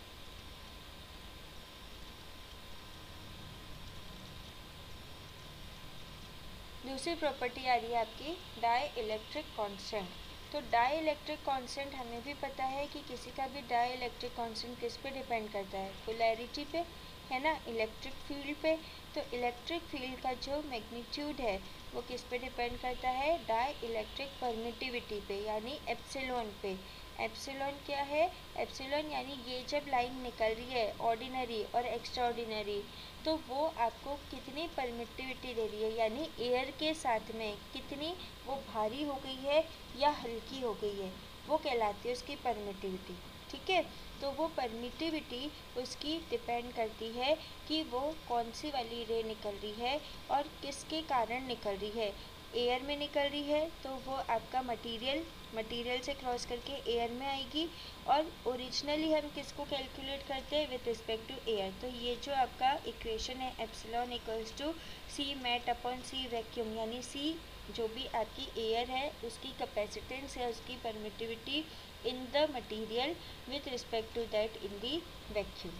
दूसरी प्रॉपर्टी आ रही है आपकी डाई इलेक्ट्रिक कॉन्सेंट तो डाई इलेक्ट्रिक कॉन्सेंट हमें भी पता है कि किसी का भी डाई इलेक्ट्रिक कॉन्सेंट किस पे डिपेंड करता है? पोलैरिटी पे है ना इलेक्ट्रिक फ़ील्ड पे? तो इलेक्ट्रिक फ़ील्ड का जो मैग्नीट्यूड है, वो किस पे डिपेंड करता है? डाई इलेक्ट्रिक परमिटिविटी पे, यानी एप्सिलॉन पे। एप्सिलॉन क्या है? एप्सिलॉन यानी ये जब लाइन निकल रही है ऑर्डिनरी और एक्स्ट्रा ऑर्डिनरी तो वो आपको कितनी परमिटिविटी दे रही है? यानी एयर के साथ में कितनी वो भारी हो गई है या हल्की हो गई है? वो कहलाती है उसकी परमिटिविटी ठीक है? तो वो परमिटिविटी उसकी डिपेंड करती है कि वो कौन सी वाली रे निकल रही है और किसके कारण निकल रही है। एयर में निकल रही है तो वो आपका मटेरियल मटेरियल से क्रॉस करके एयर में आएगी और ओरिजिनली हम किसको कैलकुलेट करते हैं विद रिस्पेक्ट टू एयर तो ये जो आपका इक्वेशन है epsilon equals to C mat upon C vacuum यानी सी जो भी आपकी एयर है, उसकी कैपेसिटेंस है, उसकी permittivity in the material with respect to that in the vacuum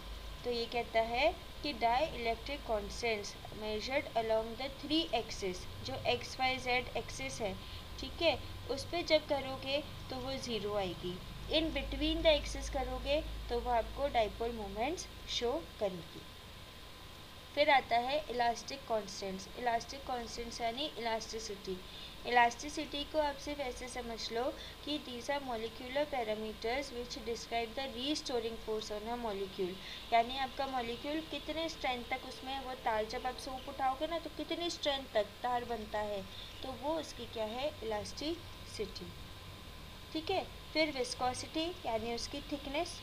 तो ये कहता है कि dielectric constants measured along the three axis जो एक्स वाई जेड एक्सेस है, ठीक है? उस पर जब करोगे तो वो ज़ीरो आएगी। इन बिटवीन द एक्सेस करोगे तो वो आपको डाइपोल मोमेंट्स शो करेगी। फिर आता है इलास्टिक कॉन्स्टेंट्स इलास्टिक कॉन्स्टेंट्स यानी इलास्टिसिटी इलास्टिसिटी को आप सिर्फ़ ऐसे समझ लो कि these are molecular parameters which describe the restoring force on a molecule यानी आपका मॉलिक्यूल कितने स्ट्रेंथ तक उसमें वो तार जब आप सोप उठाओगे ना तो कितनी स्ट्रेंथ तक तार बनता है? तो वो उसकी क्या है? इलास्टिसिटी ठीक है? फिर विस्कोसिटी यानी उसकी थिकनेस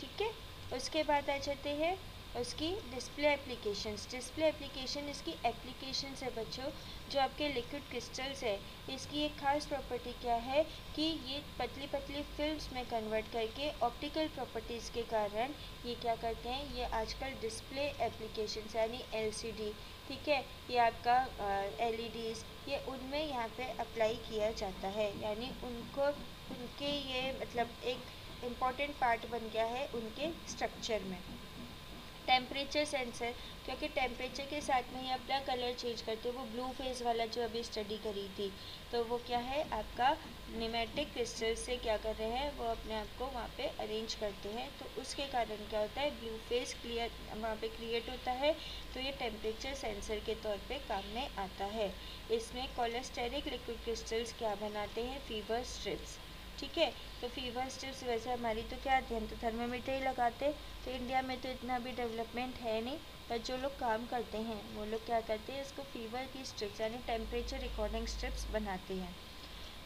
ठीक है? उसके बाद आ जाते हैं उसकी डिस्प्ले एप्लीकेशंस डिस्प्ले एप्लीकेशन इसकी एप्लीकेशंस है बच्चों, जो आपके लिक्विड क्रिस्टल्स है। इसकी एक खास प्रॉपर्टी क्या है कि ये पतली पतली फिल्म्स में कन्वर्ट करके ऑप्टिकल प्रॉपर्टीज़ के कारण ये क्या करते हैं, ये आजकल डिस्प्ले एप्लीकेशंस यानी एलसीडी ठीक है? ये आपका एलईडीज़ ये उनमें यहाँ पे अप्लाई किया जाता है। यानी उनको, उनके ये मतलब एक इंपॉर्टेंट पार्ट बन गया है उनके स्ट्रक्चर में। टेम्परेचर सेंसर क्योंकि टेम्परेचर के साथ में ही अपना कलर चेंज करते हैं। वो ब्लू फ़ेज़ वाला जो अभी स्टडी करी थी तो वो क्या है? आपका निमेटिक क्रिस्टल से क्या कर रहे हैं? वो अपने आप को वहाँ पे अरेंज करते हैं। तो उसके कारण क्या होता है? ब्लू फ़ेज़ क्लियर वहाँ पे क्रिएट होता है। तो ये टेम्परेचर सेंसर के तौर पे काम में आता है। इसमें कोलेस्टेरिक लिक्विड क्रिस्टल्स क्या बनाते हैं? फीवर स्ट्रिप्स ठीक है? तो फीवर स्ट्रिप्स वैसे हमारी तो क्या आती है? हम तो थर्मामीटर ही लगाते तो इंडिया में तो इतना भी डेवलपमेंट है नहीं। पर जो लोग काम करते हैं, वो लोग क्या करते हैं? इसको फीवर की स्ट्रिप्स यानी टेम्परेचर रिकॉर्डिंग स्ट्रिप्स बनाते हैं।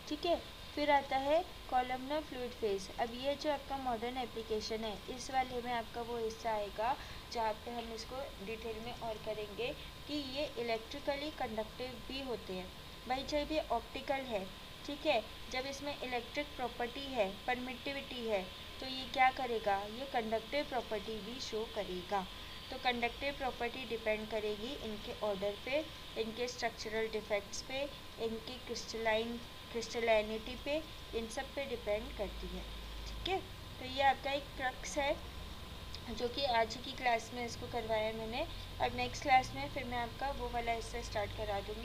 ठीक है? फिर आता है कॉलमनर फ्लूड फेस अब ये जो आपका मॉडर्न एप्लीकेशन है, इस वाले में आपका वो हिस्सा आएगा, जहाँ पे हम इसको डिटेल में और करेंगे कि ये इलेक्ट्रिकली कंडक्टिव भी होते हैं। भाई जब ये ऑप्टिकल है ठीक है, जब इसमें इलेक्ट्रिक प्रॉपर्टी है परमिटिविटी है तो ये क्या करेगा? ये कंडक्टिव प्रॉपर्टी भी शो करेगा। तो कंडक्टिव प्रॉपर्टी डिपेंड करेगी इनके ऑर्डर पे, इनके स्ट्रक्चरल डिफेक्ट्स पे, इनकी क्रिस्टलाइन क्रिस्टलाइनिटी पे, इन सब पे डिपेंड करती है। ठीक है? तो ये आपका एक क्रक्स है, जो कि आज की क्लास में इसको करवाया मैंने। अब नेक्स्ट क्लास में फिर मैं आपका वो वाला हिस्सा स्टार्ट करा दूँगी।